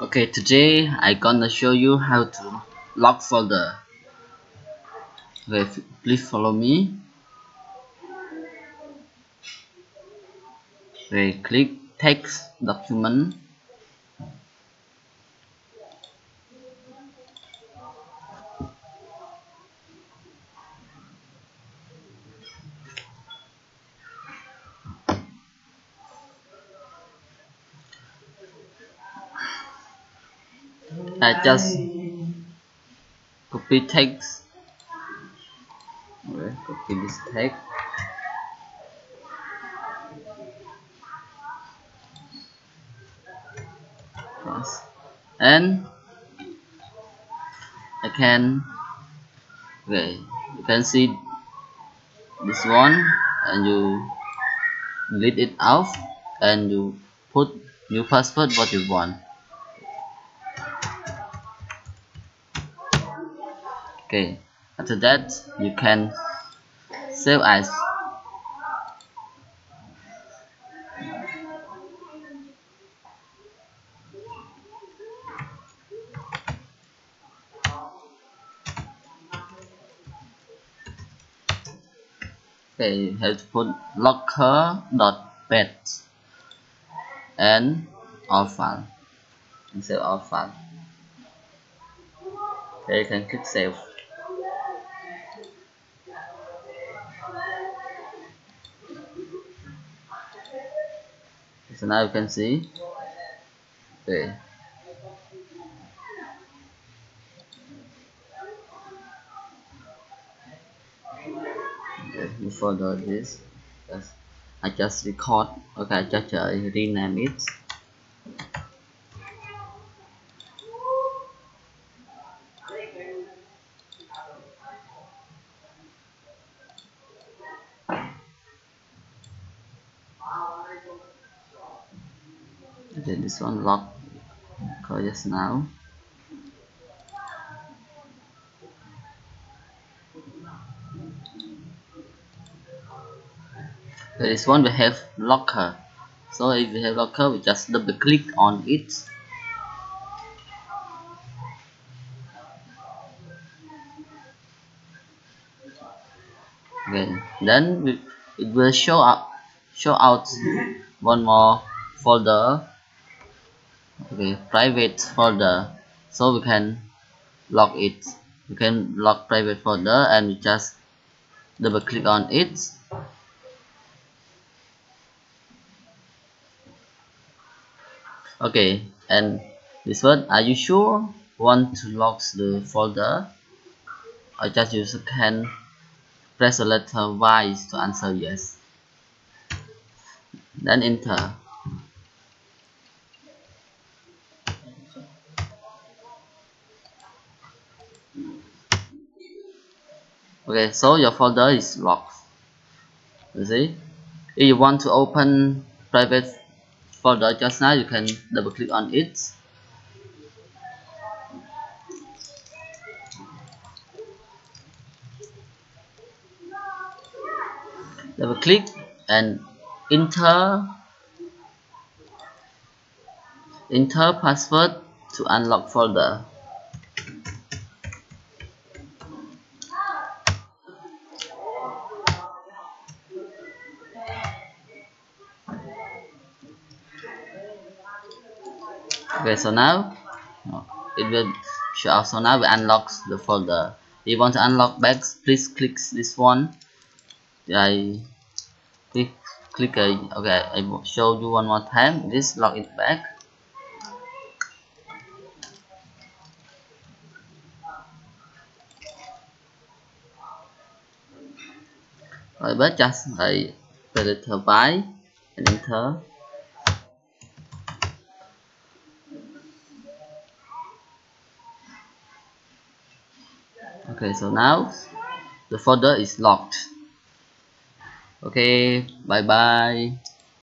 okay today I gonna show you how to lock folder. Okay please follow me. Okay click text document I just copy text. Okay, copy this text. And I can okay you can see this one and you delete it out and you put new password what you want okay. After that you can save as okay you have to put locker dot bat and all file and save all file okay you can click save so now you can see. Okay okay before the this I just record. Okay I just uh, rename it okay this one lock just now this one we have locker. So if we have locker we just double click on it. Okay then we, it will show up show out one more folder okay private folder. So we can lock it. We can lock private folder and we just double click on it. Okay and this one are you sure? Want to lock the folder? Or just use can press the letter Y to answer yes. Then enter okay so your folder is locked. You see? If you want to open private folder just now you can double click on it. Double click and enter. Enter password to unlock folder okay so now it will show so now we unlock the folder. If you want to unlock back please click this one. I click click a, okay I will show you one more time. This lock it back. Rồi just a predator by and enter okay so now the folder is locked. Okay bye bye